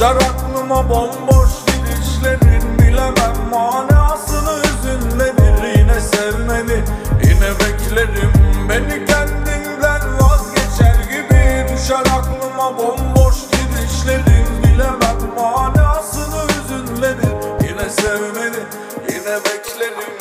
Düşer aklıma bomboş gidişlerin bilemem Manasını hüzünlenir yine sevmedi Yine beklerim beni kendimden vazgeçer gibi. Düşer aklıma bomboş gidişlerin bilemem Manasını hüzünlenir yine sevmedi Yine beklerim